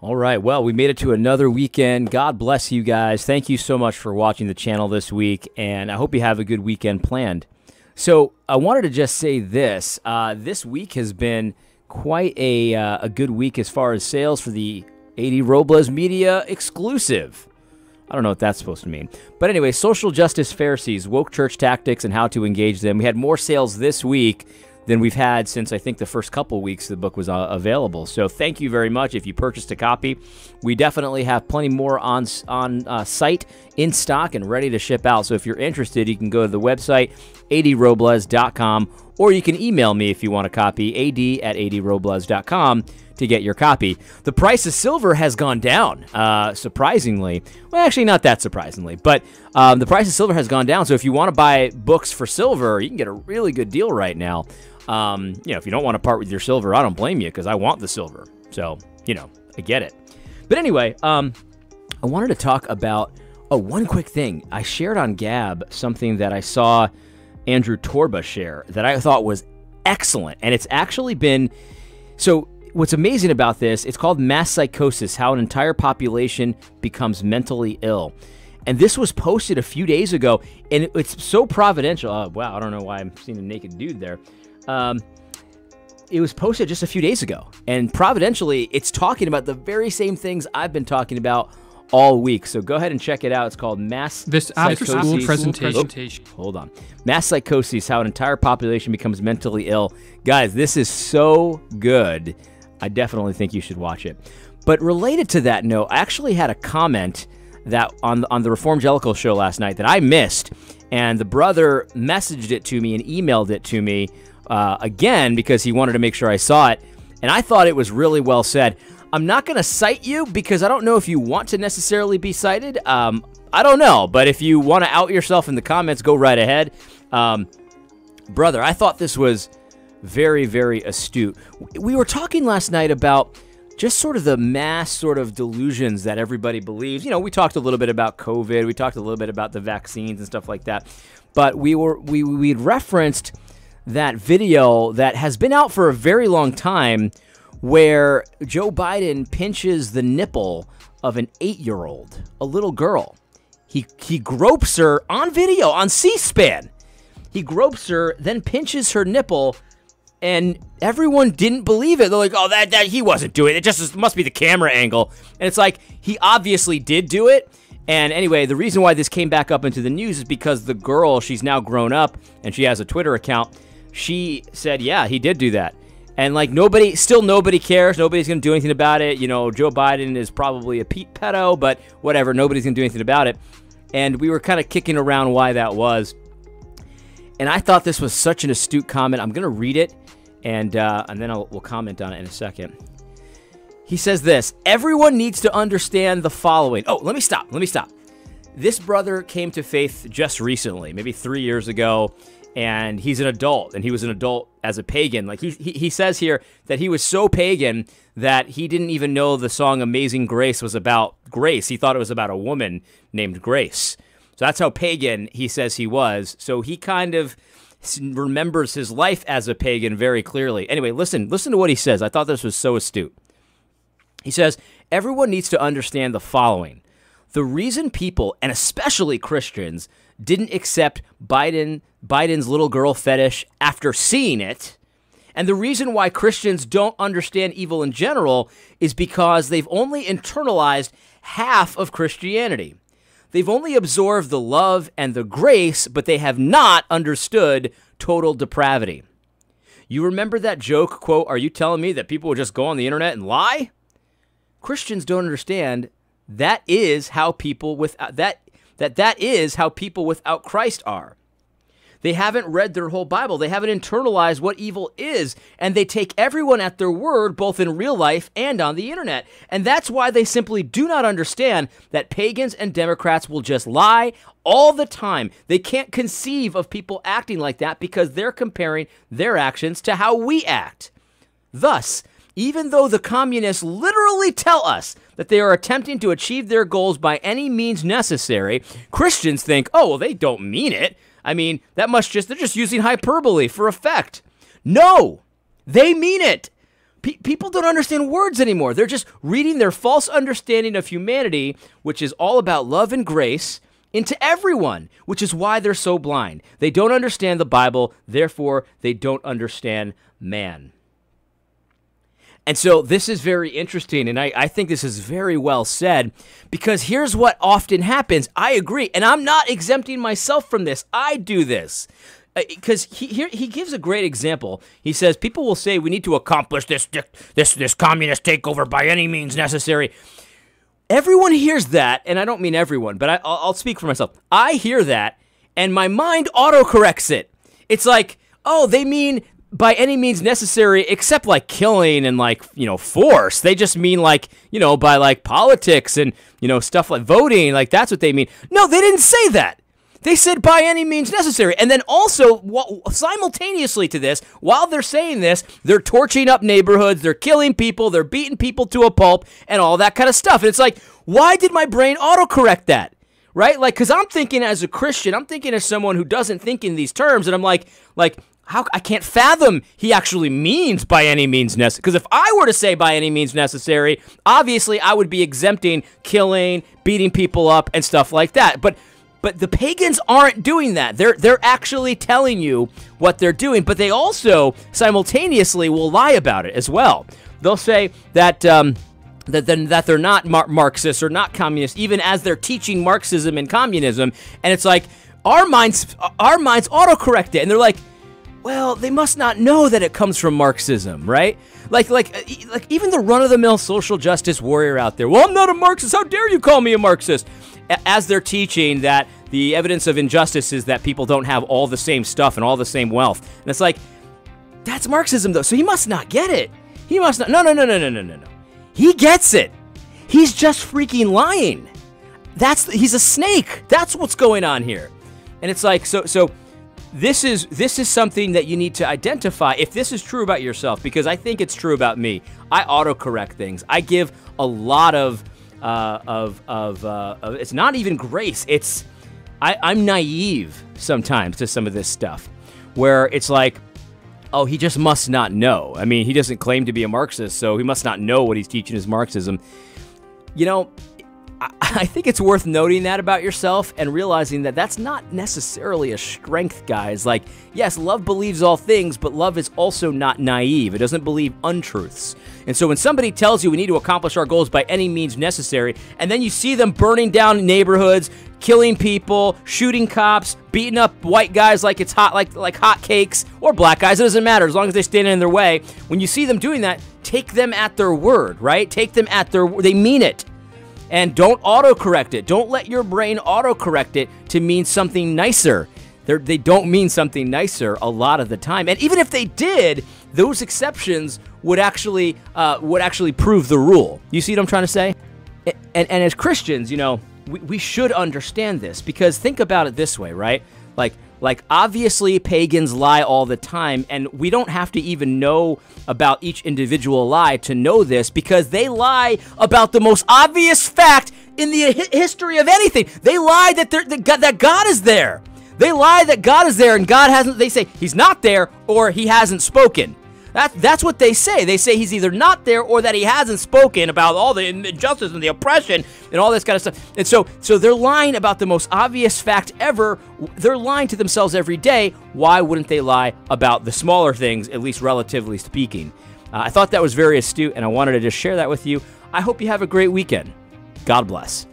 All right. Well, we made it to another weekend. God bless you guys. Thank you so much for watching the channel this week, and I hope you have a good weekend planned. So, I wanted to just say this. Uh, this week has been quite a, uh, a good week as far as sales for the AD Robles Media exclusive. I don't know what that's supposed to mean. But anyway, social justice Pharisees, woke church tactics, and how to engage them. We had more sales this week than we've had since I think the first couple weeks the book was uh, available. So thank you very much if you purchased a copy. We definitely have plenty more on on uh, site in stock and ready to ship out. So if you're interested, you can go to the website adrobles.com or you can email me if you want a copy ad at adrobles.com to get your copy. The price of silver has gone down, uh, surprisingly. Well, actually, not that surprisingly, but um, the price of silver has gone down. So if you want to buy books for silver, you can get a really good deal right now. Um, you know, if you don't want to part with your silver, I don't blame you because I want the silver. So, you know, I get it. But anyway, um, I wanted to talk about oh, one quick thing. I shared on Gab something that I saw Andrew Torba share that I thought was excellent. And it's actually been so what's amazing about this, it's called mass psychosis, how an entire population becomes mentally ill. And this was posted a few days ago, and it's so providential. Oh, wow, I don't know why I'm seeing a naked dude there. Um, it was posted just a few days ago, and providentially, it's talking about the very same things I've been talking about all week. So go ahead and check it out. It's called Mass This after school presentation. Oh, hold on. Mass psychosis, how an entire population becomes mentally ill. Guys, this is so good. I definitely think you should watch it. But related to that note, I actually had a comment that on the, on the Reform Jellicle show last night that I missed, and the brother messaged it to me and emailed it to me uh, again because he wanted to make sure I saw it, and I thought it was really well said. I'm not going to cite you because I don't know if you want to necessarily be cited. Um, I don't know, but if you want to out yourself in the comments, go right ahead. Um, brother, I thought this was very, very astute. We were talking last night about just sort of the mass sort of delusions that everybody believes. You know, we talked a little bit about COVID, we talked a little bit about the vaccines and stuff like that. But we were we we referenced that video that has been out for a very long time where Joe Biden pinches the nipple of an 8-year-old, a little girl. He he gropes her on video on C-SPAN. He gropes her, then pinches her nipple and everyone didn't believe it. They're like, "Oh, that that he wasn't doing it. It just must be the camera angle." And it's like he obviously did do it. And anyway, the reason why this came back up into the news is because the girl, she's now grown up and she has a Twitter account. She said, "Yeah, he did do that." And like nobody, still nobody cares. Nobody's gonna do anything about it. You know, Joe Biden is probably a Pete pedo, but whatever. Nobody's gonna do anything about it. And we were kind of kicking around why that was. And I thought this was such an astute comment. I'm gonna read it and uh, and then I'll, we'll comment on it in a second. He says this: Everyone needs to understand the following. Oh, let me stop. Let me stop. This brother came to faith just recently, maybe three years ago, and he's an adult, and he was an adult as a pagan. Like he, he, he says here that he was so pagan that he didn't even know the song Amazing Grace was about grace. He thought it was about a woman named Grace. So that's how pagan he says he was. So he kind of remembers his life as a pagan very clearly. Anyway, listen, listen to what he says. I thought this was so astute. He says, Everyone needs to understand the following. The reason people, and especially Christians, didn't accept Biden Biden's little girl fetish after seeing it, and the reason why Christians don't understand evil in general is because they've only internalized half of Christianity. They've only absorbed the love and the grace, but they have not understood total depravity. You remember that joke, quote, are you telling me that people will just go on the internet and lie? Christians don't understand that is how people without that that that is how people without Christ are. They haven't read their whole Bible. They haven't internalized what evil is. And they take everyone at their word, both in real life and on the internet. And that's why they simply do not understand that pagans and Democrats will just lie all the time. They can't conceive of people acting like that because they're comparing their actions to how we act. Thus, even though the communists literally tell us that they are attempting to achieve their goals by any means necessary, Christians think, oh, well, they don't mean it. I mean, that must just, they're just using hyperbole for effect. No, they mean it. Pe- people don't understand words anymore. They're just reading their false understanding of humanity, which is all about love and grace, into everyone, which is why they're so blind. They don't understand the Bible, therefore, they don't understand man. And so this is very interesting, and I, I think this is very well said because here's what often happens. I agree, and I'm not exempting myself from this. I do this because uh, he here he gives a great example. He says people will say we need to accomplish this this this communist takeover by any means necessary. Everyone hears that, and I don't mean everyone, but I, I'll, I'll speak for myself. I hear that, and my mind autocorrects it. It's like, oh, they mean by any means necessary except like killing and like you know force. They just mean like you know by like politics and you know stuff like voting like that's what they mean. No they didn't say that. They said by any means necessary. And then also simultaneously to this while they're saying this they're torching up neighborhoods they're killing people they're beating people to a pulp and all that kind of stuff. And it's like why did my brain autocorrect that? Right? Like because i'm thinking as a christian i'm thinking as someone who doesn't think in these terms and i'm like like how I can't fathom he actually means by any means necessary. Because if I were to say by any means necessary, obviously I would be exempting killing, beating people up, and stuff like that. But but the pagans aren't doing that. They're they're actually telling you what they're doing. But they also simultaneously will lie about it as well. They'll say that. Um, that then that they're not Mar- Marxists or not communists, even as they're teaching Marxism and communism, and it's like our minds, our minds autocorrect it, and they're like, well, they must not know that it comes from Marxism, right? Like, like, uh, like even the run-of-the-mill social justice warrior out there. Well, I'm not a Marxist. How dare you call me a Marxist? As they're teaching that the evidence of injustice is that people don't have all the same stuff and all the same wealth, and it's like, that's Marxism though. So he must not get it. He must not. No, no, no, no, no, no, no, no. He gets it. He's just freaking lying. That's he's a snake. That's what's going on here. And it's like so so this is this is something that you need to identify if this is true about yourself because I think it's true about me. I autocorrect things. I give a lot of uh, of of, uh, of it's not even grace. It's I, I'm naive sometimes to some of this stuff where it's like oh, he just must not know. I mean, he doesn't claim to be a Marxist, so he must not know what he's teaching is Marxism. You know, I think it's worth noting that about yourself and realizing that that's not necessarily a strength, guys. Like, yes, love believes all things, but love is also not naive. It doesn't believe untruths. And so when somebody tells you we need to accomplish our goals by any means necessary, and then you see them burning down neighborhoods, killing people, shooting cops, beating up white guys like it's hot like like hot cakes, or black guys, it doesn't matter as long as they stand in their way. When you see them doing that, take them at their word, right? Take them at their they mean it. And don't autocorrect it. Don't let your brain autocorrect it to mean something nicer. They're, they do not mean something nicer a lot of the time. And even if they did, those exceptions would actually uh, would actually prove the rule. You see what I'm trying to say? And, and, and as Christians, you know, we, we should understand this because think about it this way, right? Like like, obviously, pagans lie all the time, and we don't have to even know about each individual lie to know this because they lie about the most obvious fact in the hi history of anything. They lie that, that, that God is there. They lie that God is there and God hasn't, they say he's not there or he hasn't spoken. That, that's what they say. They say he's either not there or that he hasn't spoken about all the injustice and the oppression and all this kind of stuff. And so, so they're lying about the most obvious fact ever. They're lying to themselves every day. Why wouldn't they lie about the smaller things, at least relatively speaking? Uh, I thought that was very astute, and I wanted to just share that with you. I hope you have a great weekend. God bless.